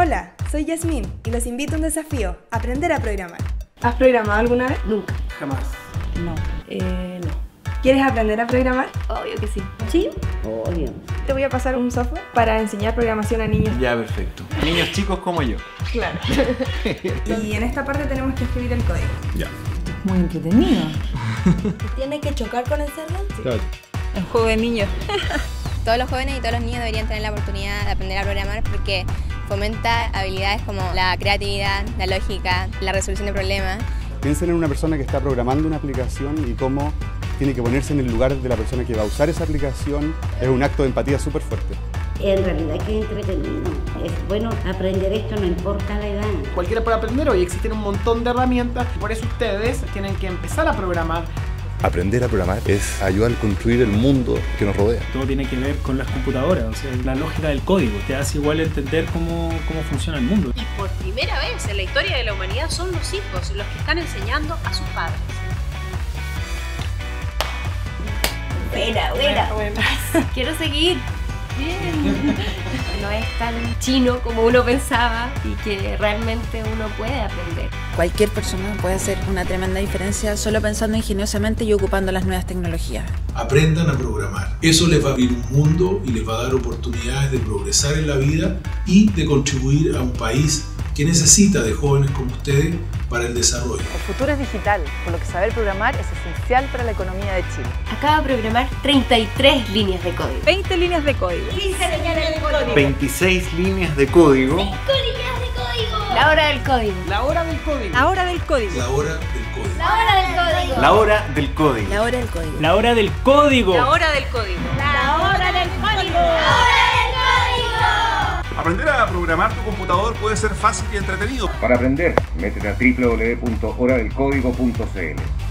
Hola, soy Yasmín y los invito a un desafío, aprender a programar. ¿Has programado alguna vez? Nunca. Jamás. No. Eh, no. ¿Quieres aprender a programar? Obvio que sí. ¿Sí? Obvio. Te voy a pasar un software para enseñar programación a niños. Ya, perfecto. Niños chicos como yo. Claro. y en esta parte tenemos que escribir el código. Ya. Muy entretenido. ¿Tiene que chocar con el cerdo? Claro. El juego de niños. Todos los jóvenes y todos los niños deberían tener la oportunidad de aprender a programar porque fomenta habilidades como la creatividad, la lógica, la resolución de problemas. Piensen en una persona que está programando una aplicación y cómo tiene que ponerse en el lugar de la persona que va a usar esa aplicación. Es un acto de empatía súper fuerte. En realidad que entretenido. Es bueno aprender esto, no importa la edad. Cualquiera puede aprender, hoy existen un montón de herramientas, por eso ustedes tienen que empezar a programar. Aprender a programar es ayudar a construir el mundo que nos rodea. Todo tiene que ver con las computadoras, o sea, la lógica del código. Te hace igual entender cómo, cómo funciona el mundo. Y por primera vez en la historia de la humanidad son los hijos los que están enseñando a sus padres. Buena, buena. Bueno. Quiero seguir. Bien. No es tan chino como uno pensaba y que realmente uno puede aprender. Cualquier persona puede hacer una tremenda diferencia solo pensando ingeniosamente y ocupando las nuevas tecnologías. Aprendan a programar. Eso les va a abrir un mundo y les va a dar oportunidades de progresar en la vida y de contribuir a un país que necesita de jóvenes como ustedes para el desarrollo. El futuro es digital, por lo que saber programar es esencial para la economía de Chile. Acabo de programar 33 líneas de código. 20 líneas de código. 15 líneas de código. 26 líneas de código. 5 líneas de código. La hora del código. La hora del código. La hora del código. La hora del código. La hora del código. La hora del código. La hora del código. La hora del código. La hora del código. Programar tu computador puede ser fácil y entretenido. Para aprender, métete a www.horadelcódigo.cl.